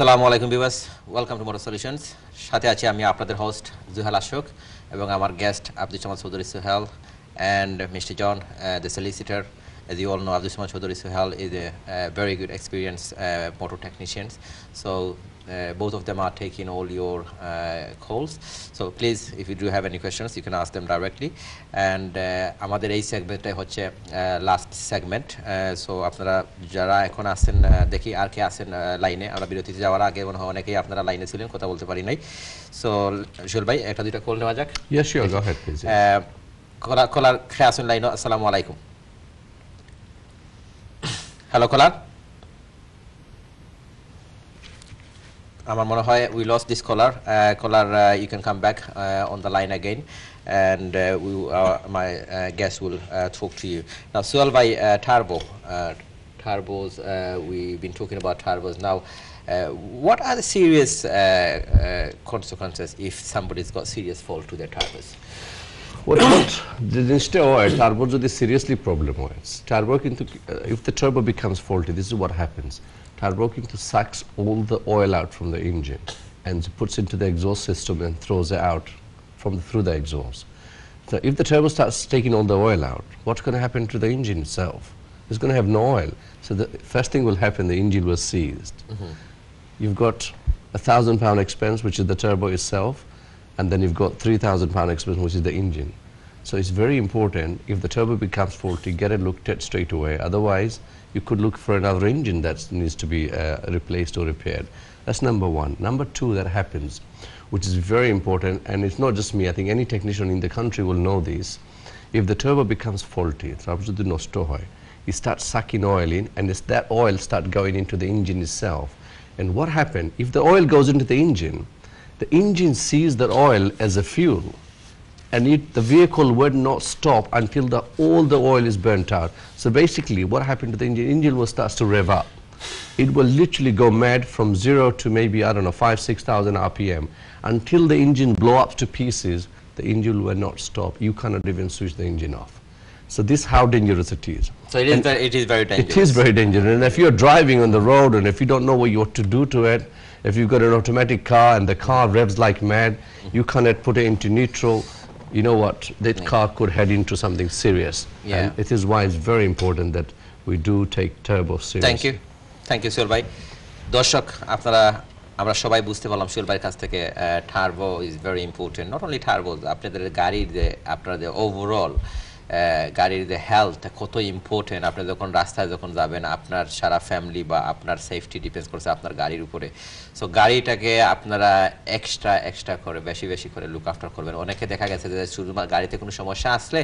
আসসালামু আলাইকুম বিবাস ওয়েলকাম টু মোটর সলিউশনস সাথে আছি আমি আপনাদের হোস্ট জুহাল আশোক এবং আমার guest Abdul Samad Chowdhury Sohel and mister John the solicitor As you all know, Abdul Samad Chaudhary Sohel is a uh, very good experienced uh, motor technicians. So uh, both of them are taking all your uh, calls. So please, if you do have any questions, you can ask them directly. And uh, আমাদের এই সেগমেন্টে হচ্ছে last segment so আপনারা যারা এখন আসছেন uh, দেখি আর কে আসেন লাইনে আমরা বিরতিতে যাওয়ার আগে মনে হয় অনেকেই আপনারা লাইনে ছিলেন কথা বলতে পারি নাই সো জুল ভাই একটা দুইটা কল নেওয়া যাক Yes, sure. Go ahead, please. আহ, কলার কলার খেয়ে আসুন লাইন আসসালামু আলাইকুম hello caller আমার মনে হয় we lost this caller caller you can come back on the line again and uh, we, uh, my uh, guest will uh, talk to you. Now, Sual by uh, Turbo, uh, turbos, uh, we've been talking about turbos. Now, uh, what are the serious uh, uh, consequences if somebody's got serious fault to their turbos? What about the জিনিসটা হয় turbo যদি seriously problem হয় turbo কিন্তু if the turbo becomes faulty this is what happens Carboking sucks all the oil out from the engine and puts into the exhaust system and throws it out from the, through the exhaust. So if the turbo starts taking all the oil out, what's going to happen to the engine itself? It's going to have no oil. So the first thing will happen, the engine was seized. Mm -hmm. You've got a thousand pound expense, which is the turbo itself, and then you've got three thousand pound expense, which is the engine. So it's very important if the turbo becomes faulty, get it looked at straight away. Otherwise, you could look for another engine that needs to be uh, replaced or repaired. That's number one. Number two that happens, which is very important, and it's not just me. I think any technician in the country will know this. If the turbo becomes faulty, it starts sucking oil in, and it's that oil starts going into the engine itself. And what happens If the oil goes into the engine, the engine sees that oil as a fuel and it, the vehicle would not stop until the, all the oil is burnt out. So basically, what happened to the engine? The Engine will start to rev up. It will literally go mad from zero to maybe I don't know five, six thousand RPM until the engine blow up to pieces. The engine will not stop. You cannot even switch the engine off. So this how dangerous it is. So it is, And- very, it is very dangerous. it is very dangerous. And if you're driving on the road and if you don't know what you what to do to it, if you've got an automatic car and the car revs like mad, you cannot put it into neutral, you know what, that car could head into something serious. Yeah. And it is why it's very important that we do take turbo seriously. Thank you thank you সুল ভাই দর্শক আপনারা আমরা সবাই বুঝতে পারলাম সুল ভাইয়ের কাছ থেকে turbo is very important not only turbo আপনাদের গাড়ির যে আপনাদের ওভারঅল গাড়ির যে হেলথ কত ইম্পর্টেন্ট আপনি যখন রাস্তায় যখন যাবেন, আপনার সারা ফ্যামিলি বা আপনার সেফটি ডিপেন্ড করছে আপনার গাড়ির উপরে। সো গাড়িটাকে আপনারা এক্সট্রা এক্সট্রা করে, বেশি বেশি করে লুক আফটার করবেন। অনেকে দেখা গেছে যে শুধুমাত্র গাড়িতে কোনো সমস্যা আসলে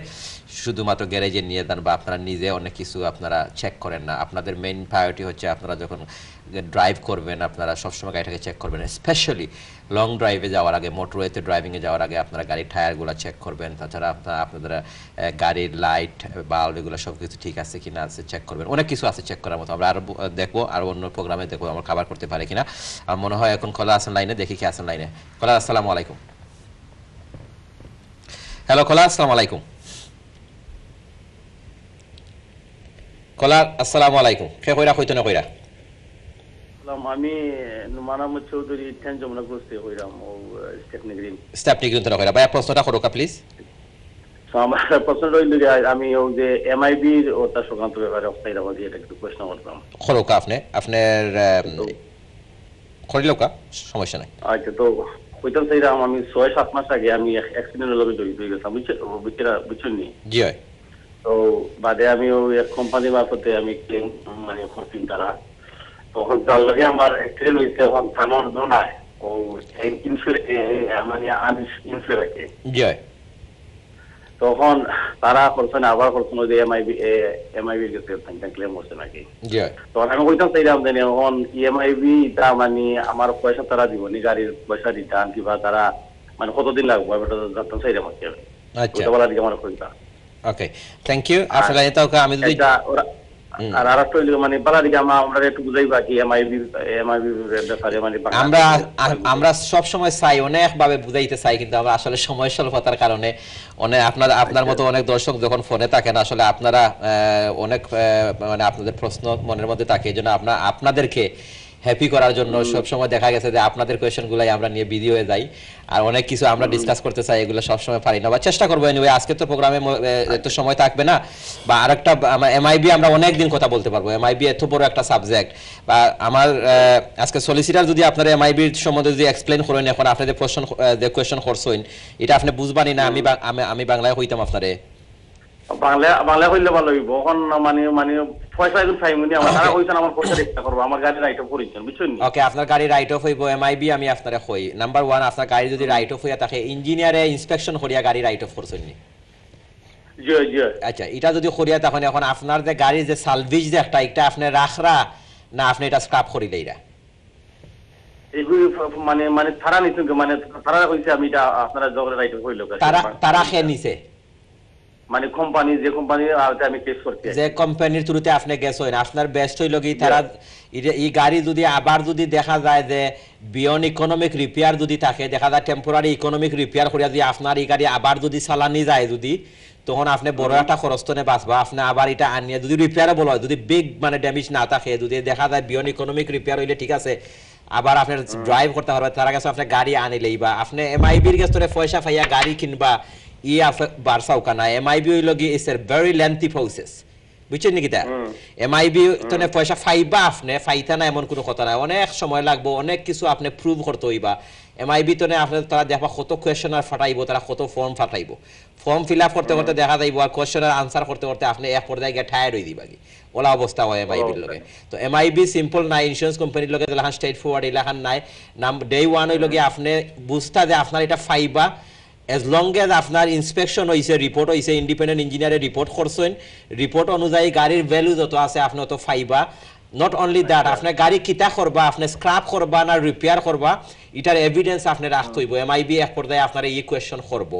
শুধুমাত্র গ্যারেজে নিয়ে যান বা আপনারা নিজে অনেক কিছু আপনারা চেক করেন না। আপনাদের মেইন প্রায়োরিটি হচ্ছে আপনারা যখন ড্রাইভ করবেন আপনারা, সবসময় গাড়িটাকে চেক করবেন স্পেশালি লং ড্রাইভে যাওয়ার আগে মোটরওয়েতে ড্রাইভিংয়ে যাওয়ার আগে আপনারা গাড়ির টায়ারগুলো চেক করবেন, তাছাড়া আপনারা আপনাদের গাড়ির লাইট বাল্ব এগুলো সব কিছু ঠিক আছে কিনা আছে চেক করবেন। অনেক কিছু আছে চেক করার মতো, আমরা আরও ব- দেখব, আর অন্য প্রোগ্রামে দেখব, আমরা খাবার করতে পারি কিনা। আমার মনে হয় এখন কলা আসেন লাইনে দেখি কি আসেন লাইনে কলা আসসালামু আলাইকুম। হ্যালো কলা আসসালামু আলাইকুম। কলা আসসালামু আলাইকুম। কে কইরা কইতো না কইরা? সালাম আমি নুমান চৌধুরী ঠেন যমুনা গ্রস্তে হইলাম ও স্টেফনি গ্রিন স্টেপ নিয়ে কিন্তু না কইরা। ভাইয়া প্রশ্নটা করো প্লিজ আমার প্রশ্ন রইল যে আমি ও যে এমআইবির ও তার সংক্রান্ত ব্যাপারে অস্থায়ী আমাদের এটা একটু প্রশ্ন করতাম। খরকা আপনি। আপনার করিল কা? সমস্যা নাই। আচ্ছা তো কইতাম চাইলাম আমি ছয় সাত মাস আগে আমি অ্যাক্সিডেন্টের লগে জড়িত হয়ে গেছিলাম বুঝছেন বুঝছেন বুঝছেন নি? জি হয়। তো বাদে আমি ওই এক কোম্পানি মারফতে আমি ক্লেম মানে করছি তারা দোনায় ও ইনফ্লু মানে আনইনফ্লুয়েন্সে জি হয় তখন তারা করছেন আবার করছেন যে এমআইবি ক্লেম করছে নাকি। তখন আমি কইতাম চাইলাম এখন ইএমআইবি মানে আমার পয়সা তারা দিব নি গাড়ির পয়সা রিটার্ন কিবা তারা মানে কতদিন লাগবে? ওটা জানতাম চাইলাম আচ্ছা। দিকে আমার কইতাম ওকে থ্যাংক ইউ আসলে এটা আমি যদি এটা আর আর একটা মানে বলার দিকে আমরা আমরা একটু বুঝাইবা কি এমআইবি এমআইবি ব্যাপারে মানে আমরা আমরা সব সময় চাই অনেক ভাবে বুঝাইতে চাই কিন্তু আমরা আসলে সময় স্বল্পতার কারণে অনেক আপনার আপনার মতো অনেক দর্শক যখন ফোনে থাকেন আসলে আপনারা আহ, অনেক মানে আপনাদের প্রশ্ন মনের মধ্যে থাকে এই জন্য আপনার আপনাদেরকে হ্যাপি করার জন্য সব সময় দেখা গেছে যে আপনাদের কোয়েশ্চেনগুলাই আমরা নিয়ে বিধি হয়ে যাই। আর অনেক কিছু আমরা ডিসকাস করতে চাই, এগুলো সব সময় পারি না। বা চেষ্টা করব এনিওয়ে আজকে তো প্রোগ্রামে এত সময় থাকবে না। বা আরেকটা এমআইবি আমরা অনেক দিন কথা বলতে পারব। এমআইবি এত বড় একটা সাবজেক্ট বা আমার আজকে সলিসিটার যদি আপনার এমআইবির সম্বন্ধে যদি এক্সপ্লেন করেন, এখন আপনি যে যে কোয়েশ্চেন করছেন, এটা আপনি বুঝবানি না আমি আমি বাংলায় হইতাম আপনারে। বাংলা বাংলা ভালো হইব। এখন মানে মানে পয়সা এখন ফাইমনি আমার তারা কইছেন আমার পয়সা দেখতে করব আমার গাড়ি রাইট করেছেন বুঝছেন ওকে আপনার গাড়ি রাইট অফ হইব এমআইবি আমি আপনারে কই। নাম্বার ওয়ান আপনার গাড়ি যদি রাইট অফ হইয়া থাকে ইঞ্জিনিয়ারে ইন্সপেকশন করিয়া গাড়ি রাইট অফ করছেন নি। আচ্ছা এটা যদি করিয়া তখন এখন আপনার যে গাড়ির যে সালভিজ যে একটা এটা আপনি রাখরা না আপনি এটা স্ক্রাপ করি এগুলি মানে মানে তারা নিছেন মানে তারা কইছে আমি এটা আপনারা জগরে রাইট হইল তারা তারা খেয়ে নিছে? মানে কোম্পানি যে কোম্পানি আমি কেস করতে যে কোম্পানির থ্রুতে আপনি গেছেন আপনার বেস্ট হইল কি তারা এই গাড়ি যদি আবার যদি দেখা যায় যে বিয়ন ইকোনমিক রিপেয়ার যদি থাকে দেখা যায় টেম্পোরারি ইকোনমিক রিপেয়ার করিয়া যদি আপনার এই গাড়ি আবার যদি চালানি যায় যদি তখন আপনি বড় একটা খরচনে বাঁচবা। আপনি আবার এটা আনিয়ে যদি রিপেয়ারেবল হয় যদি বিগ মানে ড্যামেজ না থাকে যদি দেখা যায় বিয়ন ইকোনমিক রিপেয়ার হইলে ঠিক আছে আবার আপনি ড্রাইভ করতে পারবে তার কাছে আপনি গাড়ি আনিলেই বা আপনি এমআইবির কাছ থেকে পয়সা পাইয়া গাড়ি কিনবা ই বারসাও কানা এমআইবি হইল কি it's a very lengthy process বুঝছেন নাকি তা এমআইবি তনে পয়সা ফাইবা আপনি ফাইতা না এমন কোনো কথা নাই অনেক সময় লাগবো অনেক কিছু আপনি প্রুভ করতে হইবা এমআইবি তনে আপনি তারা দেখবা কত কোয়েশ্চেন আর ফাটাইবো তারা কত ফর্ম ফাটাইবো ফর্ম ফিল আপ করতে করতে দেখা যাইব আর কোয়েশ্চেনের আনসার করতে করতে আপনি এক পর্যায়ে গিয়ে টায়ার্ড হয়ে দিবা কি ওলা অবস্থা হয় এমআইবির লগে তো এমআইবি সিম্পল নাই ইন্স্যুরেন্স কোম্পানির লগে এলাকান স্ট্রেট ফরওয়ার্ড এলাকান নাই নাম ডে ওয়ান গিয়ে আপনি বুঝতা যে আপনার এটা ফাইবা এজ লং এজ আপনার ইন্সপেকশন হয়েছে রিপোর্ট হয়েছে ইন্ডিপেন্ডেন্ট ইঞ্জিনিয়ারের রিপোর্ট করছেন রিপোর্ট অনুযায়ী গাড়ির ভ্যালু যত আছে আপনি অত ফাইবা। নট অনলি দ্যাট আপনার গাড়ি কিতা করবা আপনি স্ক্রাপ করবা না রিপেয়ার করবা এটার এভিডেন্স আপনি রাখতে হইব। বি এক পর্যায়ে আপনার এই কোয়েশন করব।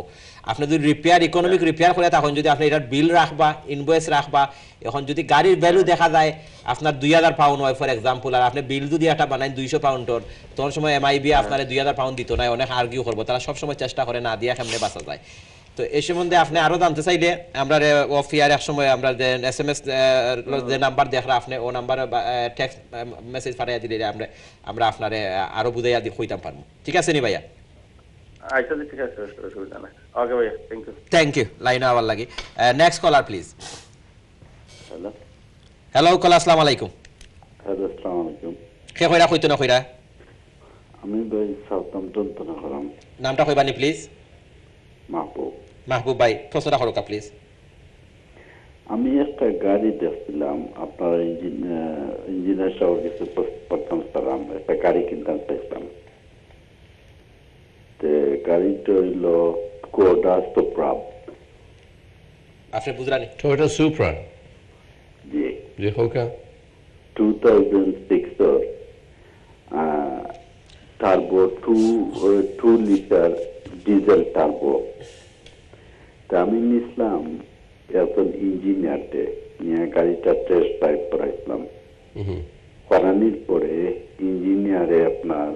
আপনি যদি রিপেয়ার ইকোনমিক রিপেয়ার করে তখন যদি আপনি এটার বিল রাখবা ইনভয়েস রাখবা এখন যদি গাড়ির ভ্যালু দেখা যায় আপনার দুই হাজার পাউন্ড হয় ফর এক্সাম্পল আর আপনি বিল যদি একটা বানাই দুইশো পাউন্ডর তখন সময় এমআইবি আপনার দুই হাজার পাউন্ড দিত না অনেক আর্গিউ করব তারা সবসময় চেষ্টা করে না দিয়া কেমনে বাঁচা যায়। তো এই সম্বন্ধে আপনি আরও জানতে চাইলে আমরা অফিয়ার এক সময় আমরা যে এস এম এস যে নাম্বার দেখরা আপনি ও নাম্বার টেক্সট মেসেজ পাঠাইয়া দিলে আমরা আমরা আপনারে আরও বুঝাইয়া দি কইতাম পারব। ঠিক আছে নি ভাইয়া? আচ্ছা ঠিক আছে অসুবিধা নাই। ওকে ভাইয়া thank you thank you line hour লাগে। Next caller please hello hello call আসসালামু আলাইকুম। হ্যালো আসসালামু আলাইকুম। কে কইরা কইতো না কইরা? আমি ভাই সাউথাম্পটন তো করাম। নামটা কইবানি প্লিজ মাহবুব। মাহবুব ভাই প্রশ্নটা করুকা প্লিজ আমি একটা গাড়ি দেখছিলাম আপনার ইঞ্জিন ইঞ্জিনিয়ার সবার কিছু প্রথম সালাম একটা গাড়ি কিনতাম চাইছিলাম গাড়িটা হইল কোডা সুপ্রাব আপনি বুঝরানি Toyota Supra. জি জি হোকা two thousand সিক্সর turbo two two litre diesel turbo তা আমি নিছিলাম এখন ইঞ্জিনিয়ারটে নিয়ে গাড়িটা টেস্ট ড্রাইভ করাইছিলাম করানির পরে ইঞ্জিনিয়ারে আপনার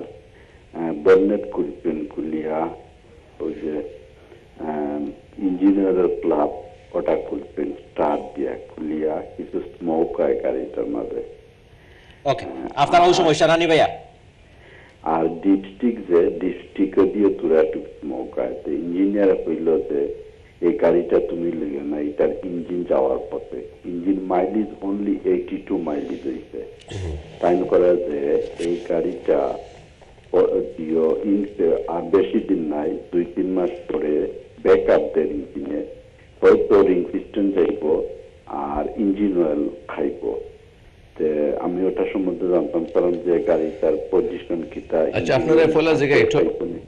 বন্নেট খুলছেন ওই যে ইঞ্জিনিয়ারের ক্লাব ওটা খুলছেন স্টার্ট দিয়া খুলিয়া কিছু স্মোক হয় গাড়িটার মাঝে। ওকে আপনার ওই সমস্যা নানি ভাইয়া? আর ডিপস্টিক যে ডিপস্টিকও দিয়ে তোরা একটু স্মোক তো ইঞ্জিনিয়ার কইল যে এই গাড়িটা তুমি লিখে না এটার ইঞ্জিন যাওয়ার পথে। Engine mileage only eighty two mileage হয়েছে টাইম করা যে এই গাড়িটা দিও ইন- আর বেশি দিন নাই দুই তিন মাস পরে ব্যাক আপ দেন ইঞ্জিনে। হয়তো রিং পিস্টন যাইব আর ইঞ্জিন অয়েল খাইব। আমি ওটা সম্বন্ধে জানতাম কারণ যে গাড়িটার পজিশন কিতা আচ্ছা আপনারা ফলা জায়গায়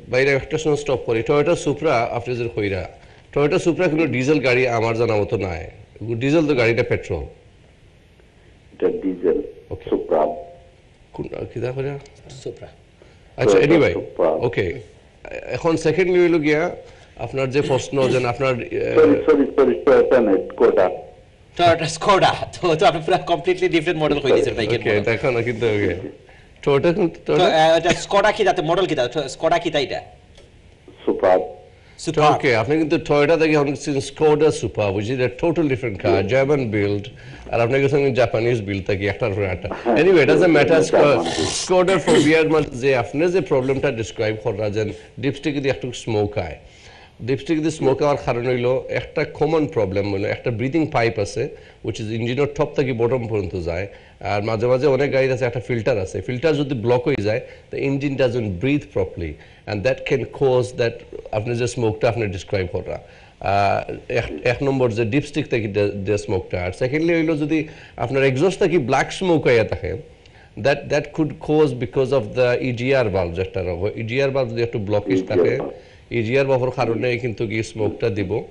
বাইরে একটা সময় স্টপ করি। টয়োটা সুপ্রা আপনি যে কইরা টয়োটা সুপ্রা কিন্তু ডিজেল গাড়ি আমার জানা মতো নাই। ডিজেল তো গাড়িটা পেট্রোল এটা ডিজেল Okay. সুপ্রাব কোন কিতা কইরা? সুপ্রা আচ্ছা এনিওয়ে ওকে এখন সেকেন্ডলি হইল গিয়া আপনার যে প্রশ্ন যে আপনার সরি সরি সরি কোটা টয়োটা স্কোডা তো তো আপনি পুরো কমপ্লিটলি ডিফারেন্ট মডেল কই দিয়েছেন ভাই ওকে দেখো না কিন্তু ওকে টয়োটা কিন্তু টয়োটা স্কোডা কি দাতে মডেল কি দাতে স্কোডা কি তাইটা? সুপ্রাব superb. Okay, আপনি কিন্তু অনেক Skoda super which is a total different car, German build, আর আপনি গেছেন জাপানিজ বিল্ড থেকে একটার পর একটা এনিওয়ে এটা যে ম্যাটার স্কোডার মানে যে আপনি যে প্রবলেমটা ডিসক্রাইব করা যেন ডিপস্টিক একটু স্মোক আয় ডিপস্টিক দিয়ে স্মোক হওয়ার কারণ হইল একটা কমন প্রবলেম একটা ব্রিদিং পাইপ আছে উইচ ইজ ইঞ্জিনের টপ থেকে বটম পর্যন্ত যায় আর মাঝে মাঝে অনেক গাড়ির আছে একটা ফিল্টার আছে। ফিল্টার যদি ব্লক হয়ে যায় the engine doesn't breathe properly and that can cause that আপনি যে স্মোকটা আপনি ডিসক্রাইব করা। এক- নম্বর যে ডিপস্টিক থেকে যে স্মোকটা আর সেকেন্ডলি হইল যদি আপনার এক্সস্ট থেকে ব্ল্যাক স্মোক হয়ে থাকে that that could cause because of the EGR valve যেটা রকম EGR valve যদি একটু ব্লকেজ থাকে EGR valve কারণে কিন্তু কি স্মোকটা দিব।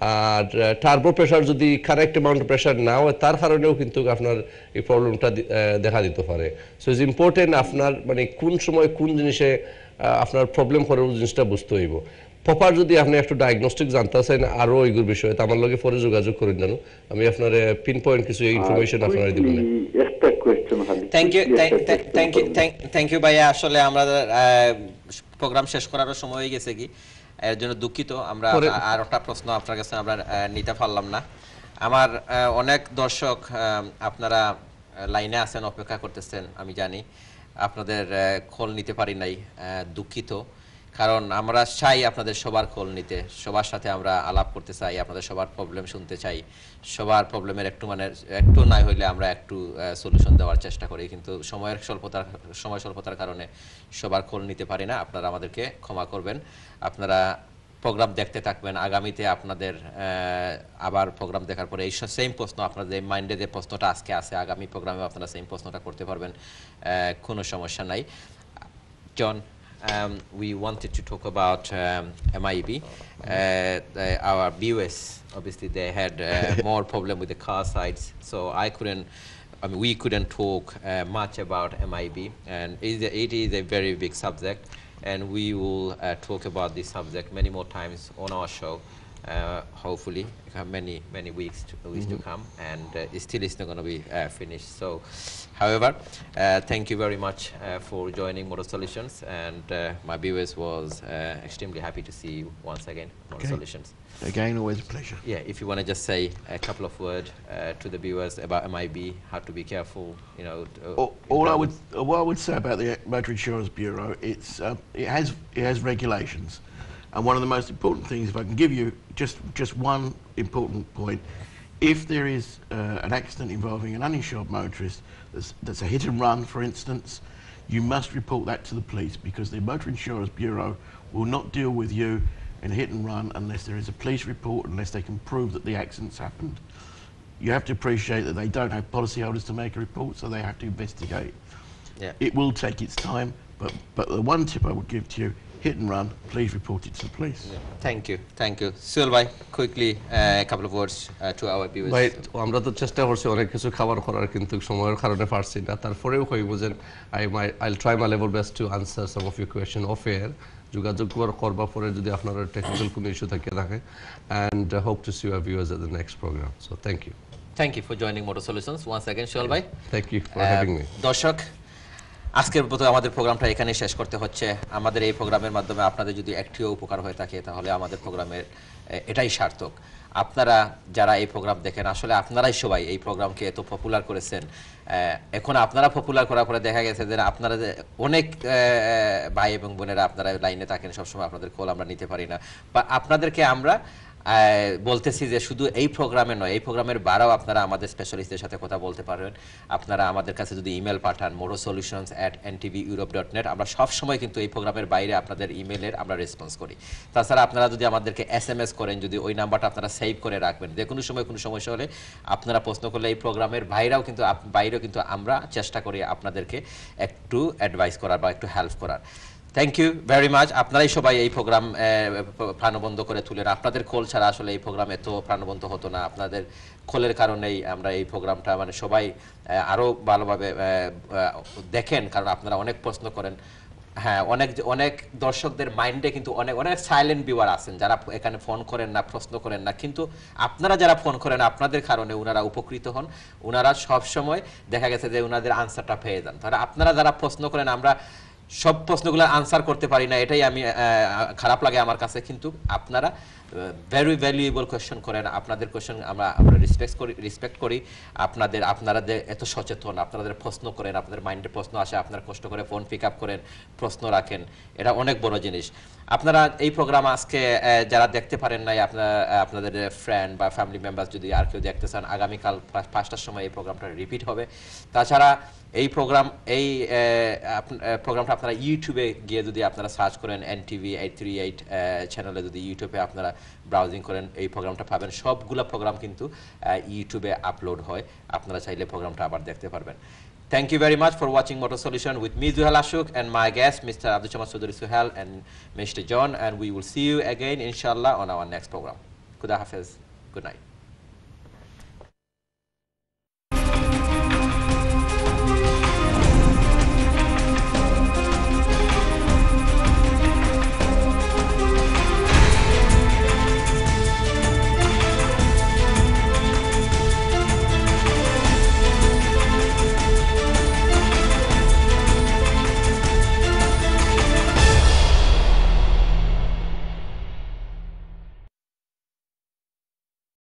আর টার্বো প্রেসার যদি কারেক্ট অ্যামাউন্ট প্রেসার না হয় তার কারণেও কিন্তু আপনার এই প্রবলেমটা দেখা দিতে পারে। সো ইজ ইম্পর্টেন্ট আপনার মানে কোন সময় কোন জিনিসে আপনার প্রবলেম করে ওই জিনিসটা বুঝতে হইব। প্রপার যদি আপনি একটু ডায়াগনস্টিক জানতে চান আরও এইগুলোর বিষয়ে আমার লগে পরে যোগাযোগ করে জানো আমি আপনার পিন পয়েন্ট কিছু ইনফরমেশন আপনার দিব না একটা question thank you thank you thank you ভাইয়া। আসলে আমরা প্রোগ্রাম শেষ করারও সময় হয়ে গেছে কি। এর জন্য দুঃখিত আমরা আর একটা প্রশ্ন আপনার কাছে আমরা নিতে পারলাম না। আমার আহ, অনেক দর্শক আহ, আপনারা লাইনে আছেন অপেক্ষা করতেছেন আমি জানি। আপনাদের খোল নিতে পারি নাই দুঃখিত। কারণ আমরা চাই আপনাদের সবার খোল নিতে, সবার সাথে আমরা আলাপ করতে চাই, আপনাদের সবার প্রবলেম শুনতে চাই, সবার প্রবলেমের একটু মানে একটু নাই হইলে আমরা একটু সলিউশন দেওয়ার চেষ্টা করি। কিন্তু সময়ের স্বল্পতার, সময় স্বল্পতার কারণে সবার খোল নিতে পারি না। আপনারা আমাদেরকে ক্ষমা করবেন। আপনারা প্রোগ্রাম দেখতে থাকবেন আগামীতে আপনাদের আহ, আবার প্রোগ্রাম দেখার পরে এই সেম প্রশ্ন আপনাদের মাইন্ডে যে প্রশ্নটা আজকে আছে আগামী প্রোগ্রামে আপনারা সেম প্রশ্নটা করতে পারবেন আহ, কোনো সমস্যা নাই John, um, we wanted to talk about um, MIB. Uh, the- our viewers, obviously, they had uh, more problem with the car sides, so I couldn't. I mean, we couldn't talk uh, much about MIB, and it is a, it is a very big subject, and we will uh, talk about this subject many more times on our show. Uh, hopefully, many many weeks to, weeks to come, and uh, it still is not going to be uh, finished. So, however, uh, thank you very much uh, for joining Motor Solutions, and uh, my viewers was uh, extremely happy to see you once again, Motor Okay. Solutions. Again, always a pleasure. Yeah, if you want to just say a couple of words uh, to the viewers about MIB, how to be careful, you know. All, all I would, what I would say about the Motor Insurance Bureau, it's um, it has it has regulations, and one of the most important things, if I can give you just just one important point, if there is uh, an accident involving an uninsured motorist, that's, that's a hit and run, for instance, you must report that to the police because the Motor Insurance Bureau will not deal with you in a hit and run unless there is a police report, unless they can prove that the accident's happened. You have to appreciate that they don't have policyholders to make a report, so they have to investigate. Yeah. It will take its time, but, but the one tip I would give to you, hit and run, please report it to the police. Thank you, thank you. Sulbai, quickly, uh, a couple of words uh, to our viewers. ভাই আমরা তো চেষ্টা করছি অনেক কিছু খাবার করার কিন্তু সময়ের কারণে পারছি না তারপরেও কইব যে I my I'll try my level best to answer some of your question off air যোগাযোগ করার করবার পরে যদি আপনার টেকনিক্যাল কোনো ইস্যু থাকে থাকে and hope to see your viewers at the next programme so thank you Thank you for joining Motor Solutions once again, Sulbai. Thank you for ah, having me দর্শক আজকের মতো আমাদের প্রোগ্রামটা এখানেই শেষ করতে হচ্ছে। আমাদের এই প্রোগ্রামের মাধ্যমে আপনাদের যদি একটিও উপকার হয়ে থাকে, তাহলে আমাদের প্রোগ্রামের এটাই সার্থক। আপনারা যারা এই প্রোগ্রাম দেখেন, আসলে আপনারাই সবাই এই প্রোগ্রামকে এত পপুলার করেছেন। এখন আপনারা পপুলার করার পরে দেখা গেছে যে আপনারা অনেক ভাই এবং বোনেরা আপনারা লাইনে থাকেন, সবসময় আপনাদের কল আমরা নিতে পারি না। বা আপনাদেরকে আমরা বলতেছি যে শুধু এই প্রোগ্রামে নয়, এই প্রোগ্রামের বারাও আপনারা আমাদের স্পেশালিস্টদের সাথে কথা বলতে পারবেন আপনারা আমাদের কাছে যদি email Pathaan motor solutions at N TV Europe dot net আমরা সবসময় কিন্তু এই প্রোগ্রামের বাইরে আপনাদের ইমেলের আমরা রেসপন্স করি। তাছাড়া আপনারা যদি আমাদেরকে এস এম এস করেন, যদি ওই নাম্বারটা আপনারা সেভ করে রাখবেন, যে কোনো সময় কোনো সমস্যা হলে আপনারা প্রশ্ন করলে এই প্রোগ্রামের বাইরেও কিন্তু বাইরেও কিন্তু আমরা চেষ্টা করি আপনাদেরকে একটু অ্যাডভাইস করার বা একটু হেল্প করার। থ্যাংক ইউ ভেরি মাচ আপনারাই সবাই এই প্রোগ্রাম প্রাণবন্ধ করে তুলেন আপনাদের খোল ছাড়া আসলে এই প্রোগ্রাম এত প্রাণবন্ধ হতো না। আপনাদের খোলের কারণেই আমরা এই প্রোগ্রামটা মানে সবাই আহ, আরও ভালোভাবে দেখেন কারণ আপনারা অনেক প্রশ্ন করেন। হ্যাঁ অনেক অনেক দর্শকদের মাইন্ডে কিন্তু অনেক অনেক সাইলেন্ট ভিউয়ার আছেন। যারা এখানে ফোন করেন না প্রশ্ন করেন না। কিন্তু আপনারা যারা ফোন করেন আপনাদের কারণে ওনারা উপকৃত হন। ওনারা সব সময় দেখা গেছে যে ওনাদের আনসারটা পেয়ে যান। তাহলে আপনারা যারা প্রশ্ন করেন আমরা সব প্রশ্নগুলো আনসার করতে পারি না এটাই আমি খারাপ লাগে আমার কাছে কিন্তু আপনারা ভেরি ভ্যালুয়েবল কোয়েশ্চেন করেন, আপনাদের কোয়েশ্চেন আমরা আমরা রেসপেক্ট করি রেসপেক্ট করি। আপনাদের আপনারা যে এত সচেতন, আপনাদের প্রশ্ন করেন, আপনাদের মাইন্ডে প্রশ্ন আসে, আপনারা কষ্ট করে ফোন পিক আপ করেন, প্রশ্ন রাখেন। এটা অনেক বড় জিনিস। আপনারা এই প্রোগ্রাম আজকে যারা দেখতে পারেন নাই, আপনার আপনাদের ফ্রেন্ড বা ফ্যামিলি মেম্বার যদি আর কেউ দেখতে চান, আগামীকাল পাঁচটার সময় এই প্রোগ্রামটা রিপিট হবে। তাছাড়া এই প্রোগ্রাম এই প্রোগ্রামটা আপনারা ইউটিউবে গিয়ে যদি আপনারা সার্চ করেন N TV eight three eight চ্যানেলে যদি ইউটিউবে আপনারা ব্রাউজিং করেন এই প্রোগ্রামটা পাবেন সবগুলো প্রোগ্রাম কিন্তু ইউটিউবে আপলোড হয় আপনারা চাইলে প্রোগ্রামটা আবার দেখতে পারবেন Thank you very much for watching Motor Solution with me, Zuhal Ashok, and my guest, Mr. Abdul Samad Sudari Suhal and Mr. John. And we will see you again, inshallah, on our next program. Kuda Hafiz. Good night.